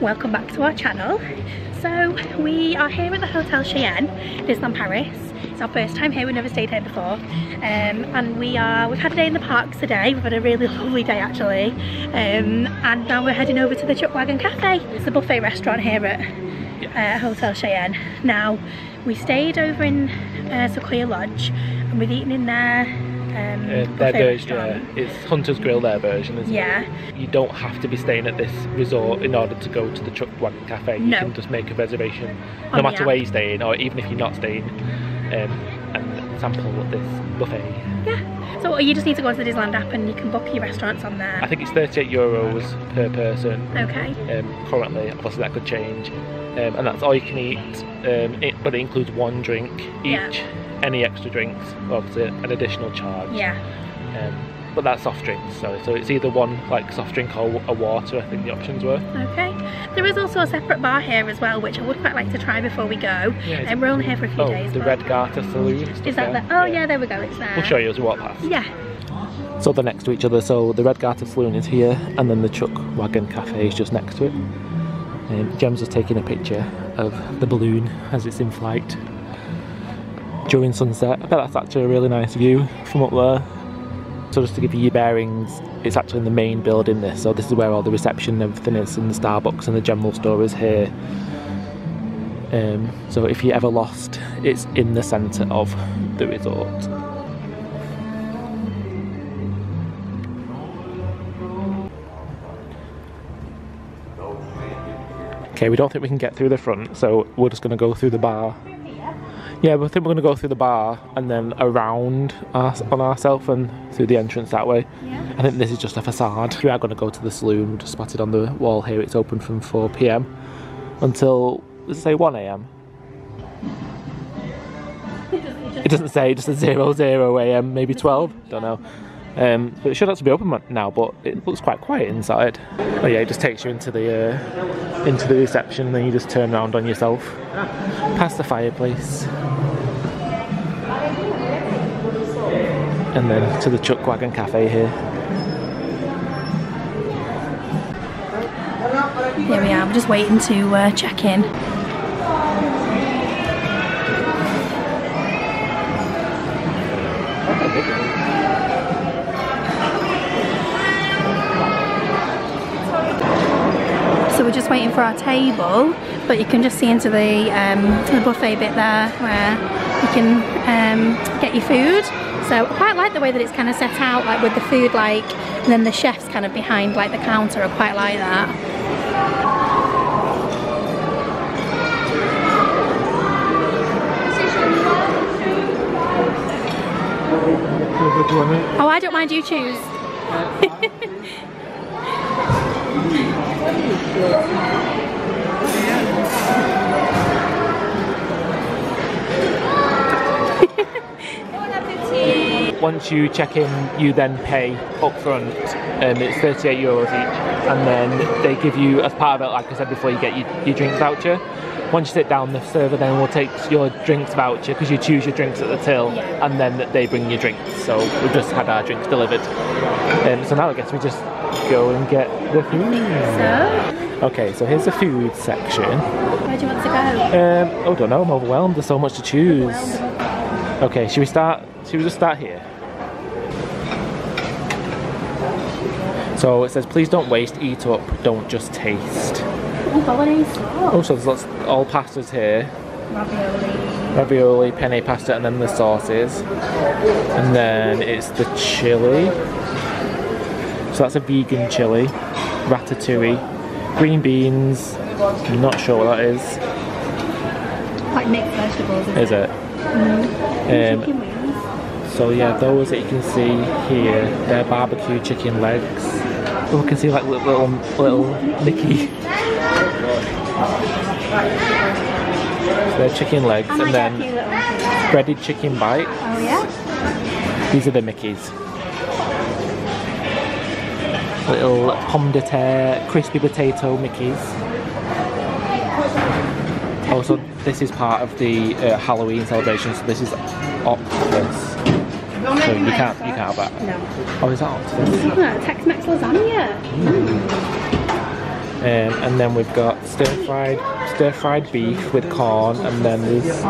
welcome back to our channel. So we are here at the Hotel Cheyenne, Disneyland Paris. It's our first time here, we've never stayed here before. Um, and we are, we've had a day in the parks today, we've had a really lovely day actually. Um, and now we're heading over to the Chuck Wagon Cafe. It's a buffet restaurant here at uh, Hotel Cheyenne. Now, we stayed over in uh, Sequoia Lodge and we've eaten in there um, Uh, their version, yeah, it's Hunter's Grill, their version, isn't Yeah. it? You don't have to be staying at this resort in order to go to the Chuck Wagon Cafe. You No. can just make a reservation, On no matter app. where you're staying, or even if you're not staying, um, and sample this buffet. Yeah. So you just need to go to the Disneyland app and you can book your restaurants on there. I think it's 38 euros per person. Okay. Um, currently, obviously that could change, um, and that's all you can eat. Um, it, but it includes one drink each. Yeah. Any extra drinks, obviously, an additional charge. Yeah. Um, but that's soft drinks, so so it's either one like soft drink or a water. I think the options were. Okay. There is also a separate bar here as well, which I would quite like to try before we go. Yeah, it's- and we're only here for a few Oh, days. the but- Red Garter Saloon. Is that there. the? Oh yeah, there we go. It's there. We'll show you as we walk past. Yeah. So they're next to each other. So the Red Garter Saloon is here, and then the Chuck Wagon Cafe is just next to it. Um, Gem's just taking a picture of the balloon as it's in flight during sunset. I bet that's actually a really nice view from up there. So just to give you your bearings, it's actually in the main building this. So this is where all the reception and everything is, and the Starbucks and the general store is here. Um, so if you're ever lost, it's in the centre of the resort. Okay, we don't think we can get through the front, so we're just going to go through the bar. Yeah, but I think we're going to go through the bar and then around our, on ourselves and through the entrance that way. Yeah. I think this is just a facade. We are going to go to the saloon, We just spotted on the wall here. It's open from 4 pm until, let's say 1 am. It doesn't say, just a 0, 0 am, maybe 12, don't know. Um, but it should actually be open now, but it looks quite quiet inside. Oh yeah, it just takes you into the uh, into the reception, and then you just turn around on yourself, past the fireplace, and then to the Chuck Wagon Cafe here. Here we are. We're just waiting to uh, check in. So we're just waiting for our table, but you can just see into the, um, the buffet bit there where you can um, get your food. So I quite like the way that it's kind of set out, like with the food like, and then the chefs kind of behind like the counter. I quite like that. Oh, I don't mind you choose. Once you check in, you then pay up front. Um, it's 38 euros each, and then they give you, as part of it, like I said before, you get your, your drink voucher. Once you sit down, the server then will take your drinks voucher because you choose your drinks at the till, and then they bring your drinks. So we've just had our drinks delivered. Um, so now I guess we just go and get the food. So, Okay, so here's the food section. where do you want to go? Um, oh, don't know. I'm overwhelmed. There's so much to choose. Okay, should we start? Should we just start here? So it says, please don't waste, eat up, don't just taste. Oh. Oh, so there's lots, all pastas here. Ravioli. Ravioli, penne pasta, and then the sauces. And then it's the chili. So that's a vegan chili. Ratatouille. Green beans. I'm not sure what that is. Like mixed vegetables. isn't Is it? Um, Chicken wings. So yeah, those that you can see here, they're barbecue chicken legs. Oh, I can see like little little, little Mickey. So they're chicken legs, and then breaded chicken bite. Oh yeah? These are the Mickeys. Little pomme de terre, crispy potato Mickeys. Also, this is part of the uh, Halloween celebration. So this is octopus. So you can't you can't have that. No. Oh, is that octopus? Ah, Tex-Mex lasagna. Um, and then we've got stir fried stir fried beef with corn, and then there's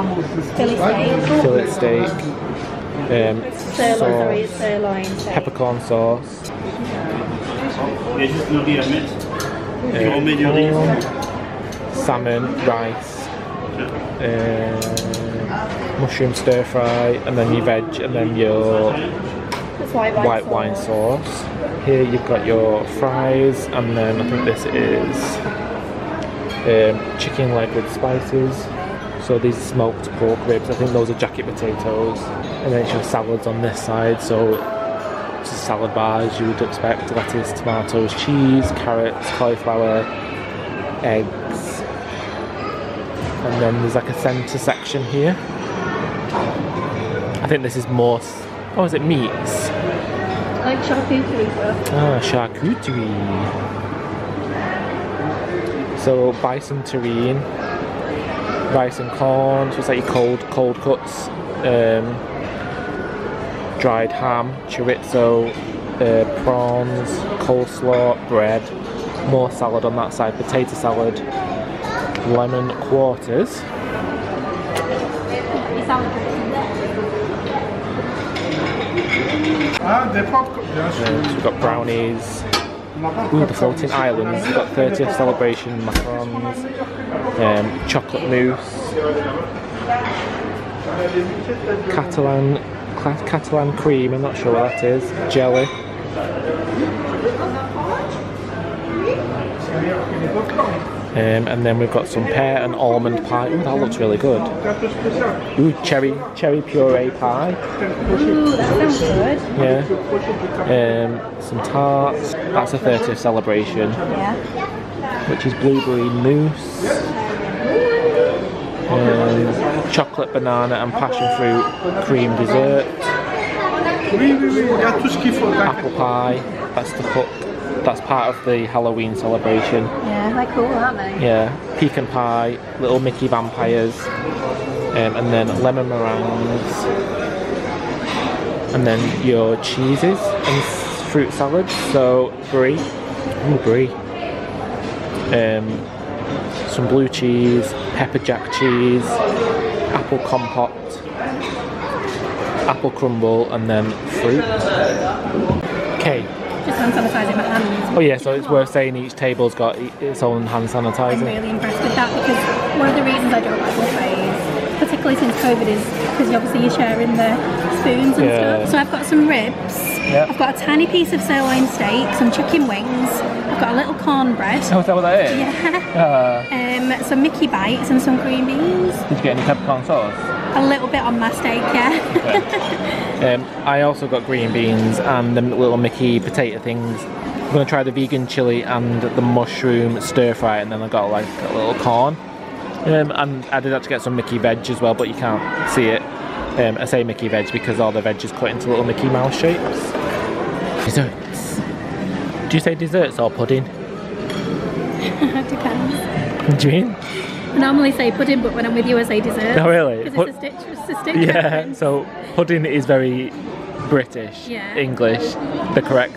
Philly steak. fillet steak, um, Sirloin, sorry, sauce, sirloin steak. peppercorn sauce, Il y a juste nos diamètres. On met du riz. corn, salmon, rice, uh, mushroom stir fry, and then your veg, and then your white wine white wine sauce. Here you've got your fries, and then I think this is um, chicken leg with spices. So these smoked pork ribs. I think those are jacket potatoes, and then it's your salads on this side. So it's a salad bar as you would expect: lettuce, tomatoes, cheese, carrots, cauliflower, eggs, and then there's like a centre section here. I think this is more. s- Oh, is it meats? Like charcuterie. Ah, charcuterie. So bison terrine, bison corn, so it's like cold cold cuts, um, dried ham, chorizo, uh, prawns, coleslaw, bread, more salad on that side, potato salad, lemon quarters, so we've got brownies, On n'a pas Ooh, the floating islands. We've got 30th celebration macarons, um, chocolate mousse, Catalan Catalan cream. I'm not sure what that is. Jelly. Um, and then we've got some pear and almond pie. Ooh, that looks really good. Ooh, cherry cherry puree pie. Ooh, that sounds good. Yeah. Um, some tarts. That's a 30th celebration. Yeah. which is blueberry mousse, um, chocolate banana and passion fruit cream dessert, apple pie. That's the hook. That's part of the Halloween celebration. Yeah, they're cool, aren't they? Yeah, pecan pie, little Mickey vampires, um, and then lemon meringues, and then your cheeses and fruit salads. So brie, ooh brie, um, some blue cheese, pepper jack cheese, apple compote, apple crumble, and then fruit. Okay. Hand sanitising my hands. Oh yeah, so it's worth saying each table's got its own hand sanitiser. I'm really impressed with that because one of the reasons I don't like buffets, particularly since COVID, is because obviously you're sharing the spoons and Yeah. stuff. So I've got some ribs. Yep. I've got a tiny piece of sirloin steak, some chicken wings. I've got a little cornbread. Oh, is that what that is? Yeah. Uh, Um, some Mickey bites and some green beans. did you get any peppercorn sauce? A little bit on my steak, yeah. Um, I also got green beans and the little Mickey potato things. I'm gonna try the vegan chili and the mushroom stir fry, and then I got like a little corn. Um, and I did have to get some Mickey veg as well, but you can't see it. Um, I say Mickey veg because all the veg is cut into little Mickey Mouse shapes. Desserts. Do you say desserts or pudding? Depends. Do you mean? I normally say pudding, but when I'm with you, I say dessert. Oh, really? Because it's a stitch, a stitch Yeah, so pudding is very British, Yeah. English, the correct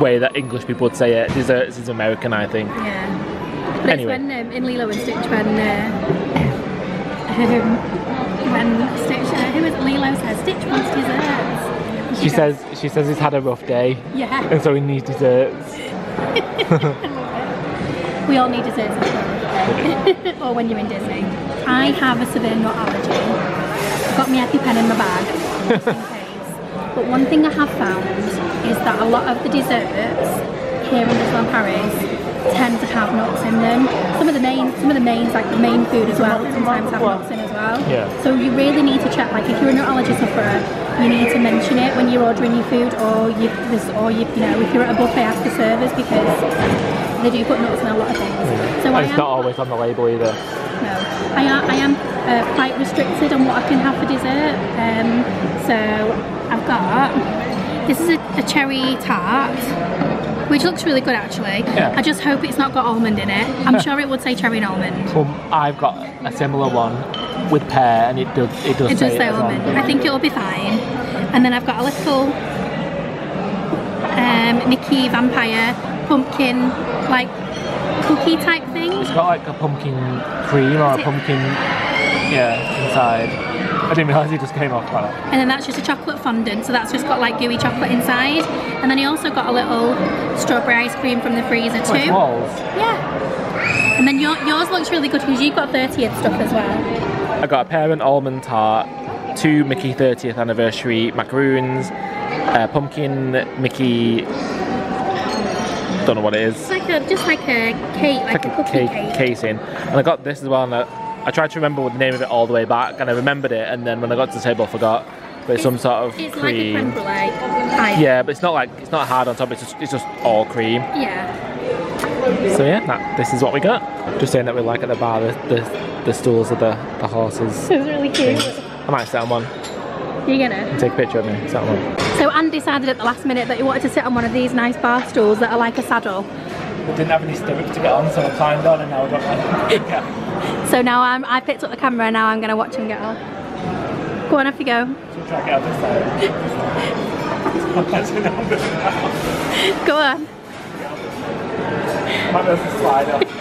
way that English people would say it. Desserts is American, I think. Yeah. But Anyway. it's when um, in Lilo and Stitch when uh, when Stitch uh, who is it? Lilo says Stitch wants desserts. And She says she says he's had a rough day, Yeah. and so he needs desserts. We all need desserts or when you're in Disney. I have a severe nut allergy. I've got my EpiPen in my bag. But one thing I have found is that a lot of the desserts here in Disneyland Paris tend to have nuts in them. Some of the main, some of the mains, like the main food as well, sometimes have nuts in as well. Yeah. So you really need to check. Like if you're a allergy sufferer, you need to mention it when you're ordering your food, or you, or you, you know, if you're at a buffet, ask the servers because they do put nuts in a lot of things. So And I it's am, not always on the label either. no, I am, I am uh, quite restricted on what I can have for dessert. Um, so I've got this is a, a cherry tart, which looks really good actually. Yeah. I just hope it's not got almond in it. I'm sure it would say cherry and almond. Well, I've got a similar one with pear, and it does it does It say does say as well. almond. I think it'll be fine. And then I've got a little um, Mickey vampire pumpkin like cookie type thing. It's got like a pumpkin cream or Is a pumpkin, yeah, inside. I didn't realise it just came off like that. And then that's just a chocolate fondant, so that's just got like gooey chocolate inside. And then he also got a little strawberry ice cream from the freezer It's like too. walls. Yeah. And then your, yours looks really good because you've got 30th stuff as well. I got a parent almond tart, two Mickey 30th anniversary macaroons, a pumpkin Mickey. Don't know what it is. It's like a, just like a cake, like, like a cookie cake, cake. casing. And I got this as well, and I, tried to remember the name of it all the way back, and I remembered it, and then when I got to the table, I forgot. But it's, some sort of It's like a cream. creme brulee. yeah, but it's not like it's not hard on top. It's just it's just all cream. Yeah. So yeah, that, this is what we got. Just saying that we like at the bar the the, the stools of the the horses. It was really cute. I might sit on one. You're gonna. Take a picture of me. Sit on one. So Ant decided at the last minute that he wanted to sit on one of these nice bar stools that are like a saddle. We didn't have any stirrups to get on, so I climbed on, and now I've got one. yeah. So now I'm, I picked up the camera and now I'm gonna watch him get on. Go on, off you go. Should we try to get on this side? Go on. I might be able to slide off.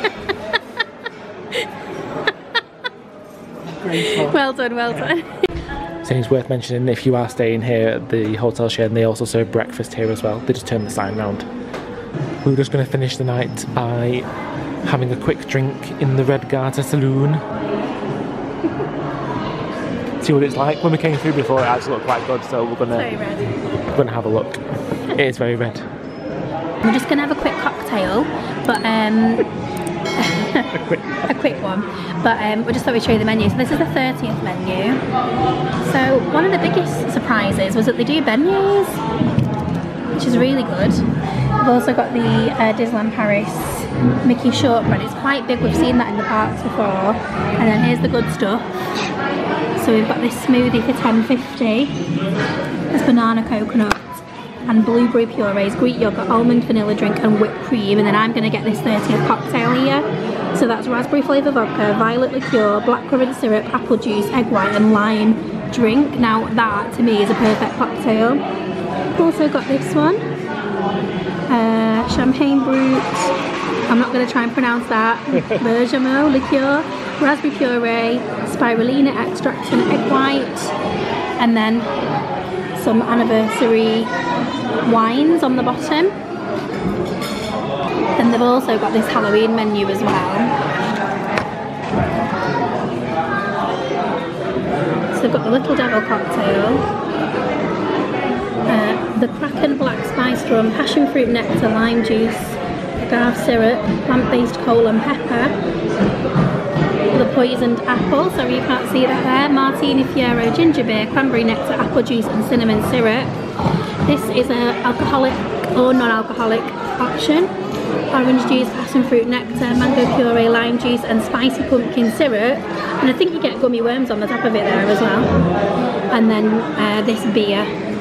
Well done, well done. So it's worth mentioning if you are staying here at the Hotel Shed, they also serve breakfast here as well. They just turn the sign round. We were just going to finish the night by having a quick drink in the Red Garter Saloon. See what it's like. When we came through before, it actually looked quite good, so we're gonna we're gonna have a look. It is very red. We're just gonna have a quick cocktail, but um, A quick. a quick one. But um, we just thought we'd show you the menu. So this is the 13th menu. So one of the biggest surprises was that they do beignets, which is really good. We've also got the uh, Disneyland Paris Mickey shortbread. It's quite big. We've seen that in the parks before. And then here's the good stuff. So we've got this smoothie for 10.50. There's banana coconut and blueberry purees, Greek yogurt, almond vanilla drink and whipped cream and then I'm going to get this 30th cocktail here. So that's raspberry flavour vodka, violet liqueur, blackcurrant syrup, apple juice, egg white and lime drink. Now that to me is a perfect cocktail. Also got this one, uh, champagne brut, I'm not going to try and pronounce that, bergamot liqueur, raspberry puree, spirulina extract and egg white and then some anniversary wines on the bottom. Then they've also got this Halloween menu as well. So they've got the Little Devil cocktail, uh, the Kraken Black Spice Rum, passion fruit nectar, lime juice, agave syrup, plant-based coal and pepper, the poisoned apple, sorry you can't see that there, martini fiero, ginger beer, cranberry nectar, apple juice and cinnamon syrup. This is a alcoholic or non-alcoholic option. Orange juice, passion fruit nectar, mango puree, lime juice and spicy pumpkin syrup. And I think you get gummy worms on the top of it there as well. And then uh, this beer.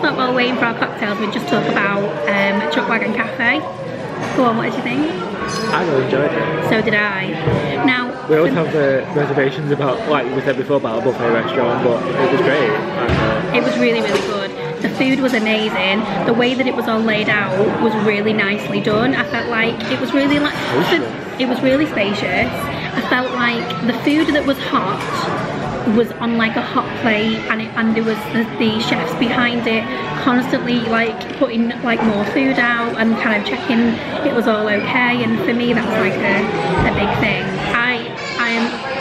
Thought while waiting for our cocktails, we'd just talk about um, Chuckwagon Cafe. Go on, what did you think? I really enjoyed it. So did I. Now, We always have uh, reservations about, like we said before, about a buffet restaurant, but it was great. It was really, really good. The food was amazing. The way that it was all laid out was really nicely done. I felt like it was really like it was really spacious. I felt like the food that was hot was on like a hot plate and it, and there was the, the chefs behind it constantly like putting like more food out and kind of checking it was all okay and for me that was like a, a big thing. I I am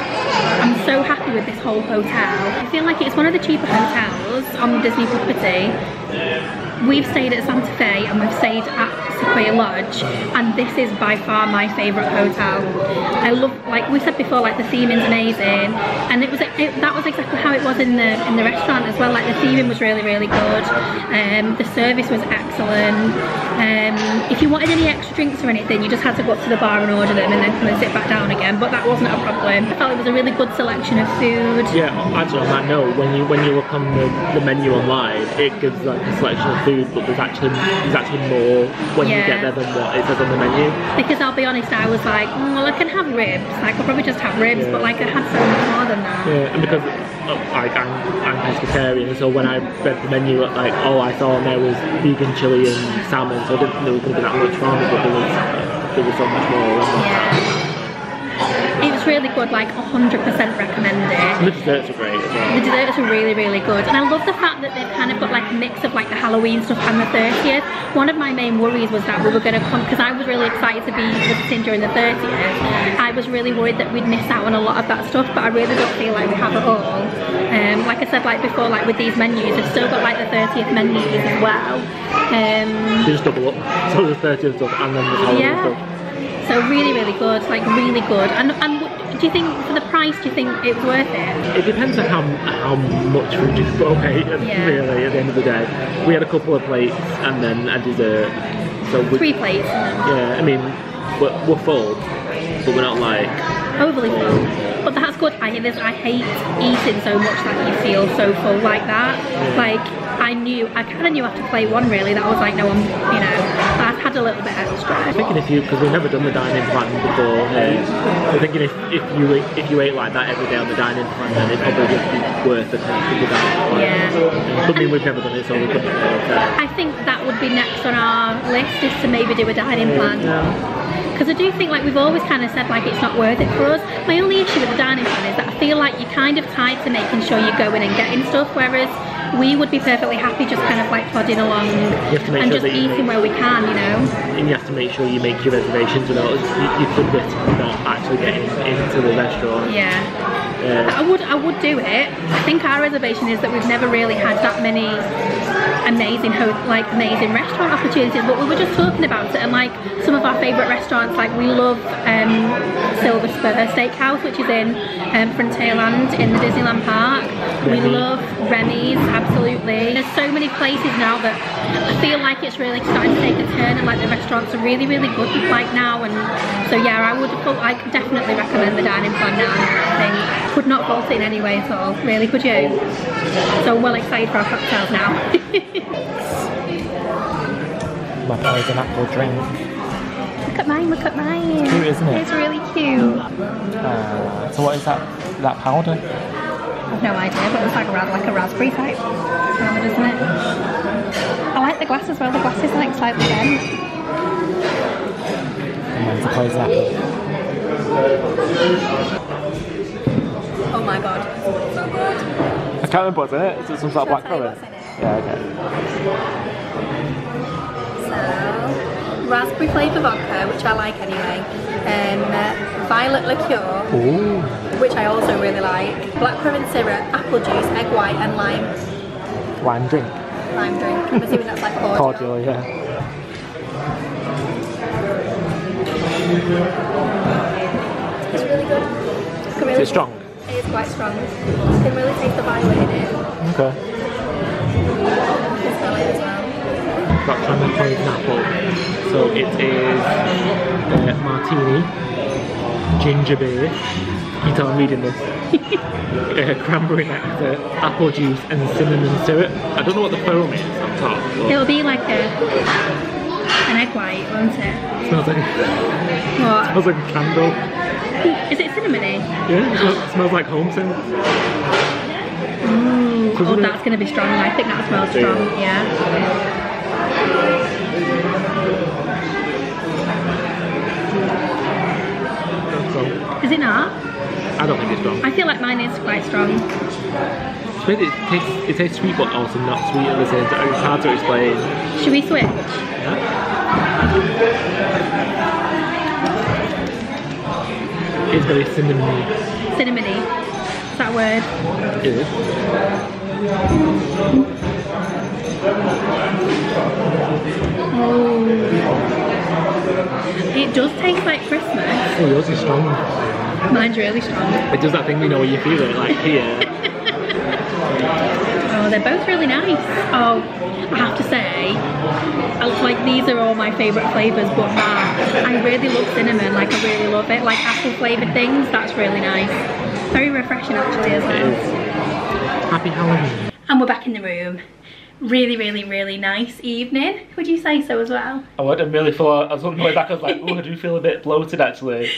I'm so happy with this whole hotel. I feel like it's one of the cheaper hotels on Disney property. We've stayed at Santa Fe and we've stayed at Sequoia Lodge and this is by far my favourite hotel. I love, like we said before, like the theming's amazing and it was it, that was exactly how it was in the in the restaurant as well. Like the theming was really really good. Um, the service was excellent. Um, if you wanted any extra drinks or anything, you just had to go up to the bar and order them and then come and sit back down again. But that wasn't a problem. I felt it was a really good selection of food. Yeah, actually on that note, when you when you look on the, the menu online, it gives like a selection of food, but there's actually there's actually more when you get there than what it says on the menu. Because I'll be honest, I was like, mm, well, I can have ribs. Like, I'll probably just have ribs, Yeah. but like, I had so much more than that. Yeah, and because uh, like I'm, I'm pescatarian, so when I read the menu, like all I saw on there was vegan chili and salmon, so I didn't think there was going to be that much wrong, but there was there was so much more. Yeah. It was really good, like 100% recommend it. the desserts are great as well. The desserts are really, really good. And I love the fact that they've kind of got like a mix of like the Halloween stuff and the 30th. One of my main worries was that we were going to come, because I was really excited to be visiting during the 30th. I was really worried that we'd miss out on a lot of that stuff, but I really don't feel like we have it all. Um, like I said like before, like with these menus, they've still got like the 30th menus as well. Um, They just double up. So there's 30 stuff and then there's Halloween yeah. stuff. So really, really good, like really good. And, and do you think for the price, do you think it's worth it? It depends on how how much food you away. Yeah. Really, at the end of the day, we had a couple of plates and then a dessert. So we, Three plates, yeah, I mean, we're, we're full, but we're not like oh, overly full. But that's good. I this. I hate eating so much that you feel so full like that. Like I knew, I kind of knew after play one really that I was like, no, I'm, you know, I've had a little bit extra. I'm thinking if you, because we've never done the dining plan before, uh, I'm thinking if, if you if you ate like that every day on the dining plan, then it probably would be worth the cost of the dining plan. Yeah. Mean, we've never done it, so we couldn't. I think that would be next on our list is to maybe do a dining plan. Because I do think like we've always kind of said like it's not worth it for us. My only issue with the dining plan is that I feel like you're kind of tied to making sure you're going and getting stuff, whereas we would be perfectly happy just kind of like plodding along have to make and sure just eating where we can, you know. And you have to make sure you make your reservations without you, you could risk not actually getting into the restaurant. Yeah. Uh, I would I would do it. I think our reservation is that we've never really had that many amazing like amazing restaurant opportunities but we were just talking about it and like some of our favourite restaurants like we love um, Silver Spur Steakhouse which is in um, Frontierland in the Disneyland Park we love Remy's absolutely there's so many places now that I feel like it's really starting to take a turn and like the restaurants are really really good like now and so yeah I would I definitely recommend the dining plan now I think could not fault it in any way at all really could you so well excited for our cocktails now my an apple drink. look at mine look at mine Cute, isn't it? it's really cute Uh, so what is that? That powder? I've no idea but it's like a, like a raspberry type powder doesn't it I like the glass as well the glass is like slightly bent And a poison apple. oh my god so good I can't remember what's in it. Is it some sort of black tell currant? what's in it? Yeah, okay. So, raspberry flavour vodka, which I like anyway. Um, violet liqueur, Ooh. which I also really like. Blackcurrant syrup, apple juice, egg white, and lime Wine drink. lime drink. I'm assuming that's like cordial. Cordial, yeah. It's really good. You can Is it strong? It is quite strong. You can really taste the violet in it. Okay. You can smell it as well. Got apple. So it is uh, martini, ginger beer. You tell I'm reading this. uh, cranberry nectar, apple juice, and cinnamon syrup. I don't know what the foam is on top. It'll be like a an egg white, won't it? smells like What? smells like a candle. Is it cinnamony? Yeah, it smells, smells like home scent. Ooh, oh, that's going to be strong. I think that smells strong. Yeah. I don't think it's strong. I feel like mine is quite strong. Weird, It tastes, it tastes sweet, but also not sweet at the same time. It's hard to explain. Should we switch? It's very cinnamony. Cinnamony. Is that a word? It is. Oh. It does taste like Christmas. Oh, yours is strong. Mine's really strong. It does that thing, you know, where you feel it, like here. Oh, they're both really nice. Oh, I have to say, I, like these are all my favourite flavours, but that I really love cinnamon. Like I really love it. Like apple flavoured things, that's really nice. Very refreshing actually as well. Happy Halloween. And we're back in the room. Really, really, really nice evening. Would you say so as well? I went and really full. I was on the way back. I was like, oh, I do feel a bit bloated actually.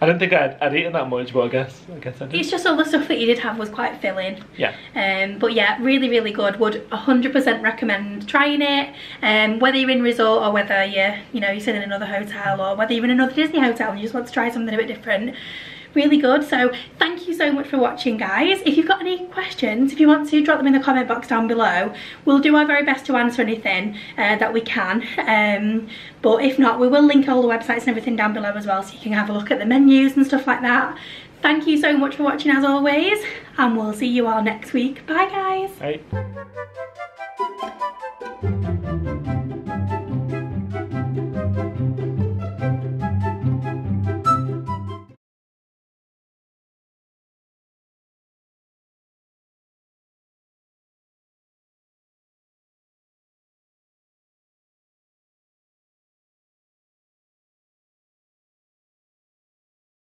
I don't think I'd, I'd eaten that much, but I guess I guess I did. It's just all the stuff that you did have was quite filling. Yeah. Um, but yeah, really, really good. Would 100% recommend trying it. Um, whether you're in resort or whether you're, you know, you're sitting in another hotel or whether you're in another Disney hotel and you just want to try something a bit different. Really good. So thank you so much for watching, guys. If you've got any questions, if you want to drop them in the comment box down below, we'll do our very best to answer anything uh, that we can. Um, but if not, we will link all the websites and everything down below as well so you can have a look at the menus and stuff like that. Thank you so much for watching as always, and we'll see you all next week. Bye, guys. Right.